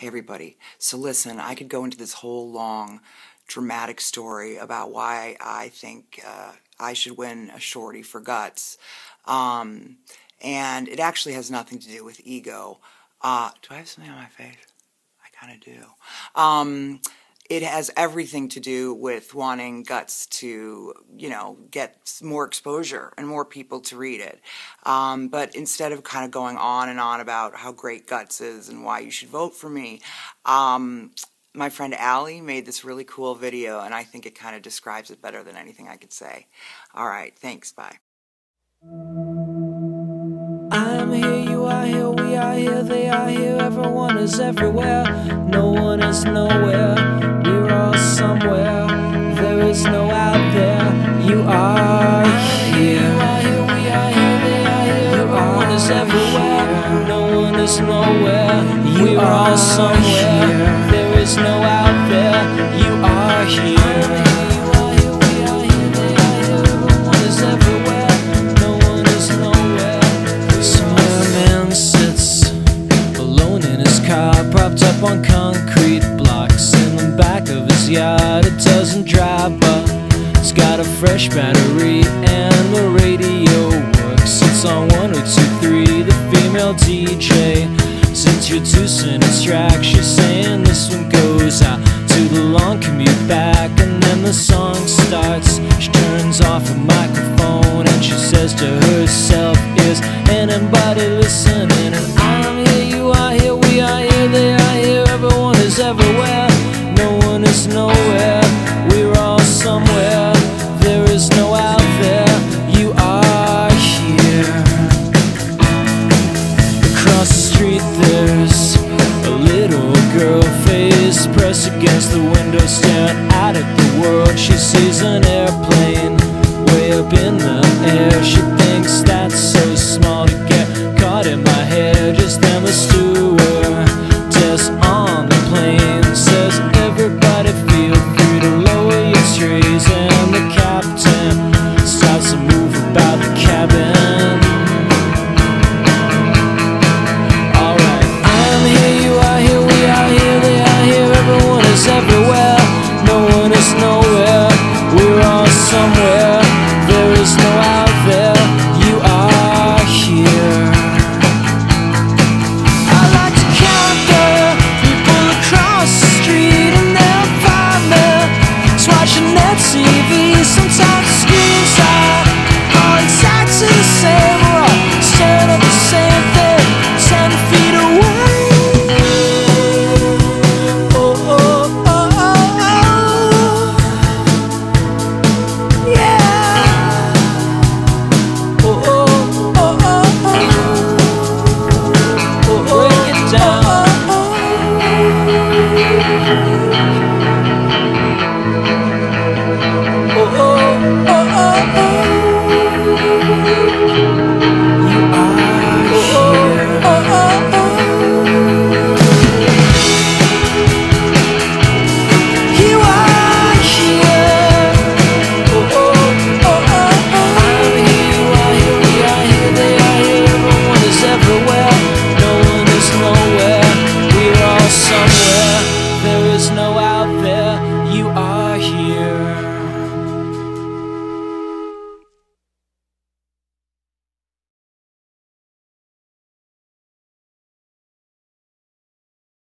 Hey, everybody. So, listen, I could go into this whole long, dramatic story about why I think uh, I should win a shorty for guts. Um, and it actually has nothing to do with ego. Uh, do I have something on my face? I kind of do. Um, it has everything to do with wanting guts to, you know, get more exposure and more people to read it. Um, but instead of kind of going on and on about how great guts is and why you should vote for me, um, my friend Aly made this really cool video, and I think it kind of describes it better than anything I could say. All right, thanks. Bye. I'm here, you are here, we are here, they are here, everyone is everywhere, no one is nowhere, somewhere, there is no out there, you are here. You are here, we are here, they are here, everyone is everywhere, no one is nowhere, you are all somewhere, there is no out there, you are here. You are here, we are here, they are here, everyone is everywhere, no one is nowhere. Somewhere man sits alone in his car, propped up on concrete blocks. the back of his yard. It doesn't drive, but it's got a fresh battery and the radio works. It's on 1023, the female DJ is introducing its track. She's saying this one goes out to the long commute back, and then the song starts. She turns off her microphone and she says to herself, Is anybody listening? Against the window staring out at the world. She sees an airplane oh. Oh,